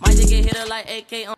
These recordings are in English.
My dick get hit like AK, uh.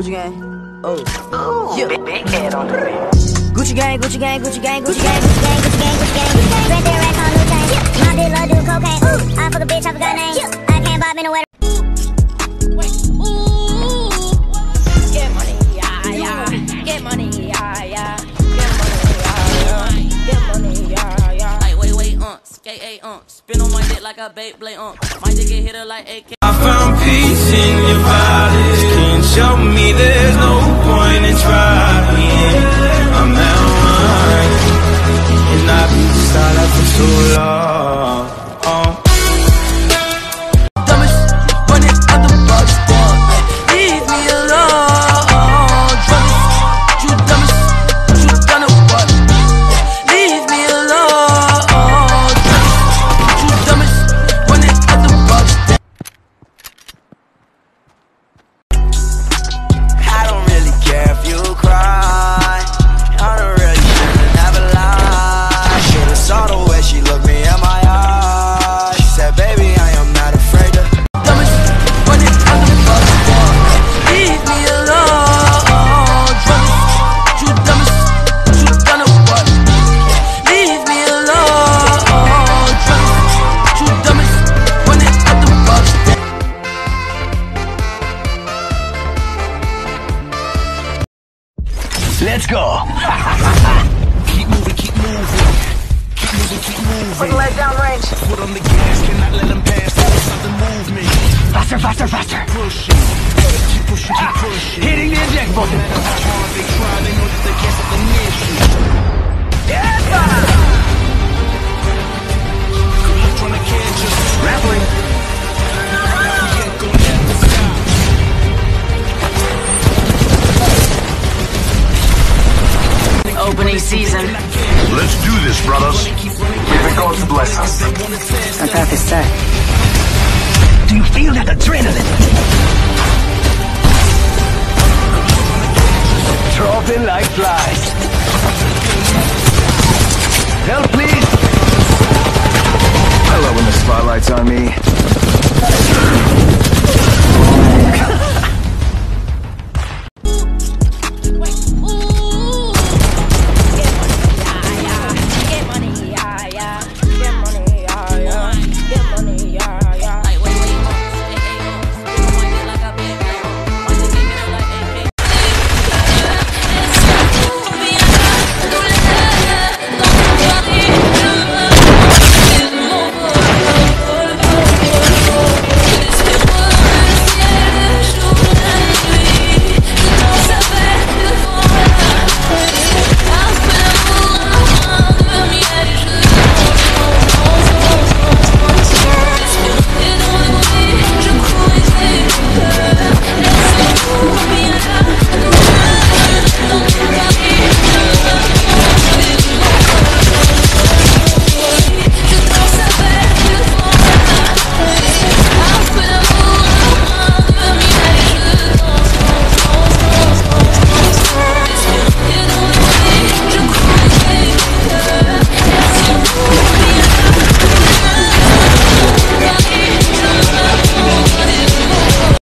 Gucci gang. Oh. Yeah. big head on the ring. Gucci gang, Gucci gang, Gucci gang, Gucci gang, Gucci gang, Gucci gang, Gucci gang, Gucci gang. Spent their racks on new chain. My bitch love do cocaine. Ooh, I fuck a bitch, I forgot name. I can't buy me no wetter. Get money, yeah, yeah. Get money, yeah, yeah. Get money, yeah, yeah. Get money, yeah, yeah. Like, wait, wait, uh. Skate, a. Spin on my dick like a Beyblade, uh. My dick get hit like AK. I found peace in your violence. Can show me there's no point in trying. Put the leg down range. Foot on the gas, cannot let them pass. Something move me. Faster, faster, faster. Pushing. Keep pushing, keep ah. pushing. Hitting the eject button. No matter how hard they try, they know that they can't stop the mission. Yeah, Trying to catch us. Rappling. We ain't gonna never stop. Opening season. Let's do this, brothers. May the gods bless us. I path this set. Do you feel that adrenaline? Dropping like flies. Help, please! I love when the spotlight's on me.